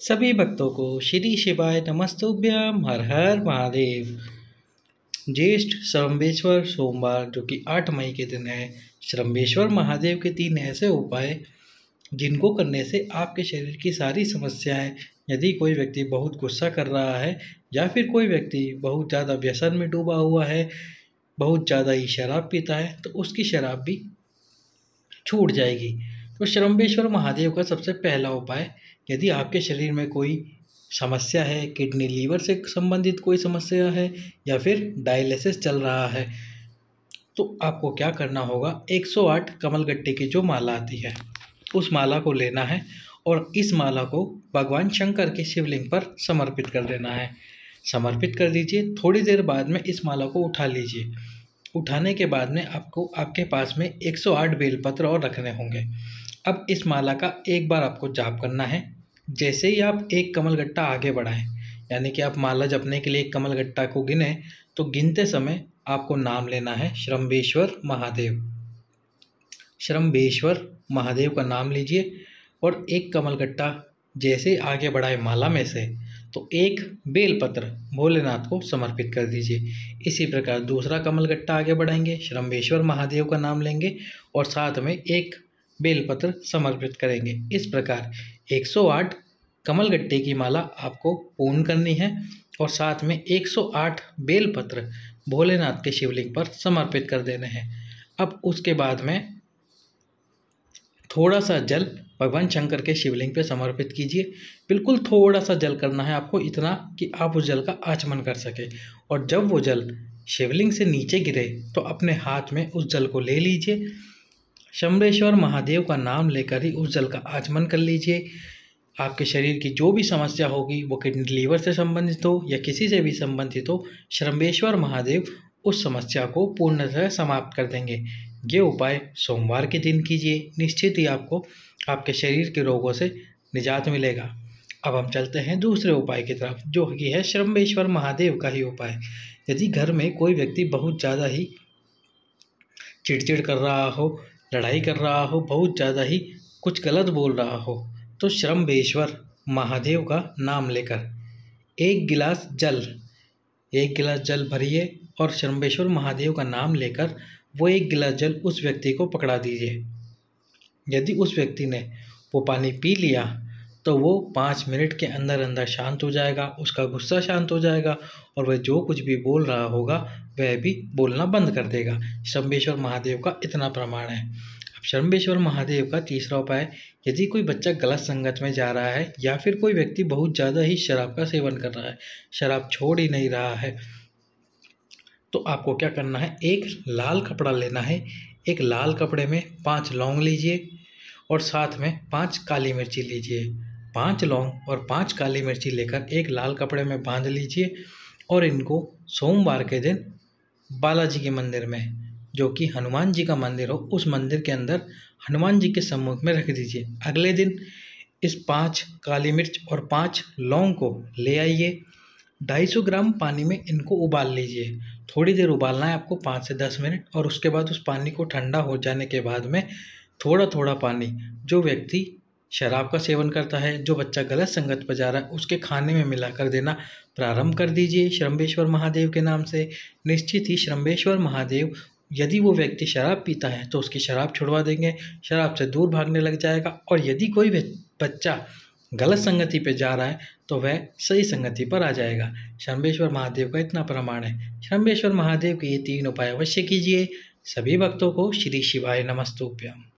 सभी भक्तों को श्री शिवाय नमस्तुभ्यम, हर हर महादेव। ज्येष्ठ श्रम्भेश्वर सोमवार, जो कि आठ मई के दिन है, श्रम्भेश्वर महादेव के तीन ऐसे उपाय, जिनको करने से आपके शरीर की सारी समस्याएँ, यदि कोई व्यक्ति बहुत गुस्सा कर रहा है, या फिर कोई व्यक्ति बहुत ज़्यादा व्यसन में डूबा हुआ है, बहुत ज़्यादा ही शराब पीता है तो उसकी शराब भी छूट जाएगी। तो श्रम्भेश्वर महादेव का सबसे पहला उपाय यदि आपके शरीर में कोई समस्या है, किडनी, लीवर से संबंधित कोई समस्या है या फिर डायलिसिस चल रहा है तो आपको क्या करना होगा? 108 कमलगट्टे की जो माला आती है, उस माला को लेना है और इस माला को भगवान शंकर के शिवलिंग पर समर्पित कर देना है। समर्पित कर दीजिए, थोड़ी देर बाद में इस माला को उठा लीजिए। उठाने के बाद में आपको, आपके पास में 108 बेलपत्र और रखने होंगे। अब इस माला का एक बार आपको जाप करना है। जैसे ही आप एक कमलगट्टा आगे बढ़ाएँ, यानी कि आप माला जपने के लिए एक कमलगट्टा को गिने तो गिनते समय आपको नाम लेना है श्रम्भेश्वर महादेव। श्रम्भेश्वर महादेव का नाम लीजिए और एक कमलगट्टा जैसे ही आगे बढ़ाए माला में से तो एक बेलपत्र भोलेनाथ को समर्पित कर दीजिए। इसी प्रकार दूसरा कमलगट्टा आगे बढ़ाएँगे, श्रम्भेश्वर महादेव का नाम लेंगे और साथ में एक बेलपत्र समर्पित करेंगे। इस प्रकार 108 कमलगट्टे की माला आपको पूर्ण करनी है और साथ में 108 बेलपत्र भोलेनाथ के शिवलिंग पर समर्पित कर देने हैं। अब उसके बाद में थोड़ा सा जल भगवान शंकर के शिवलिंग पे समर्पित कीजिए। बिल्कुल थोड़ा सा जल करना है आपको इतना कि आप उस जल का आचमन कर सके। और जब वो जल शिवलिंग से नीचे गिरे तो अपने हाथ में उस जल को ले लीजिए। शंभेश्वर महादेव का नाम लेकर ही उस जल का आचमन कर लीजिए। आपके शरीर की जो भी समस्या होगी, वो किडनी लीवर से संबंधित हो या किसी से भी संबंधित हो श्रम्भेश्वर महादेव उस समस्या को पूर्णतः समाप्त कर देंगे। ये उपाय सोमवार के दिन कीजिए। निश्चित ही आपको आपके शरीर के रोगों से निजात मिलेगा। अब हम चलते हैं दूसरे उपाय की तरफ़, जो कि है श्रम्भेश्वर महादेव का ही उपाय। यदि घर में कोई व्यक्ति बहुत ज़्यादा ही चिड़चिड़ कर रहा हो लड़ाई कर रहा हो, बहुत ज़्यादा ही कुछ गलत बोल रहा हो तो श्रम्भेश्वर महादेव का नाम लेकर एक गिलास जल, एक गिलास जल भरिए और श्रम्भेश्वर महादेव का नाम लेकर वो एक गिलास जल उस व्यक्ति को पकड़ा दीजिए। यदि उस व्यक्ति ने वो पानी पी लिया तो वो पाँच मिनट के अंदर अंदर शांत हो जाएगा, उसका गुस्सा शांत हो जाएगा और वह जो कुछ भी बोल रहा होगा, वह भी बोलना बंद कर देगा। शंभेश्वर महादेव का इतना प्रमाण है। अब शंभेश्वर महादेव का तीसरा उपाय, यदि कोई बच्चा गलत संगत में जा रहा है या फिर कोई व्यक्ति बहुत ज़्यादा ही शराब का सेवन कर रहा है, शराब छोड़ ही नहीं रहा है तो आपको क्या करना है? एक लाल कपड़ा लेना है। एक लाल कपड़े में पाँच लौंग लीजिए और साथ में पाँच काली मिर्ची लीजिए। पाँच लौंग और पाँच काली मिर्ची लेकर एक लाल कपड़े में बाँध लीजिए और इनको सोमवार के दिन बालाजी के मंदिर में, जो कि हनुमान जी का मंदिर हो, उस मंदिर के अंदर हनुमान जी के सम्मुख में रख दीजिए। अगले दिन इस पाँच काली मिर्च और पाँच लौंग को ले आइए। ढाई सौ ग्राम पानी में इनको उबाल लीजिए। थोड़ी देर उबालना है आपको, पाँच से दस मिनट, और उसके बाद उस पानी को ठंडा हो जाने के बाद में थोड़ा थोड़ा पानी जो व्यक्ति शराब का सेवन करता है, जो बच्चा गलत संगत पर जा रहा है, उसके खाने में मिला कर देना प्रारंभ कर दीजिए श्रम्भेश्वर महादेव के नाम से। निश्चित ही श्रम्भेश्वर महादेव, यदि वो व्यक्ति शराब पीता है तो उसकी शराब छुड़वा देंगे, शराब से दूर भागने लग जाएगा, और यदि कोई बच्चा गलत संगति पे जा रहा है तो वह सही संगति पर आ जाएगा। शंभेश्वर महादेव का इतना प्रमाण है। शंभेश्वर महादेव के ये तीन उपाय अवश्य कीजिए। सभी भक्तों को श्री शिवाय नमस्तुभ्यम।